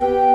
you